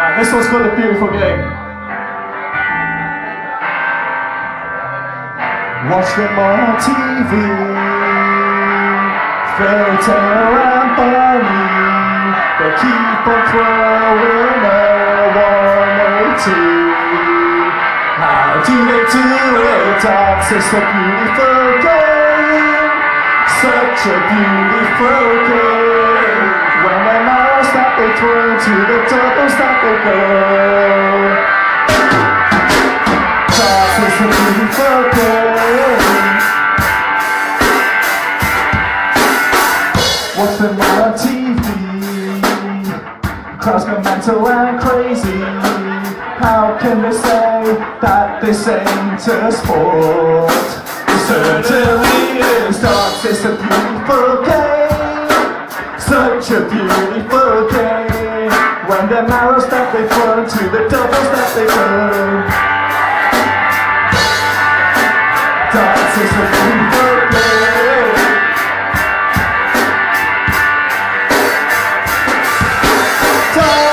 Right, this one's called a beautiful game. Watch them on TV, Phil Taylor and Barney. They keep on throwing a 180. How do they do it? Darts is a beautiful game, such a beautiful game. When they know that they throw to the doubles that they go. Is a beautiful game. Watch them on TV. Crowds go mental and crazy. How can they say that this ain't a sport? It such a beautiful day. When the marrow that they turn to the doubles that they turn Darts is a beautiful day. Dance.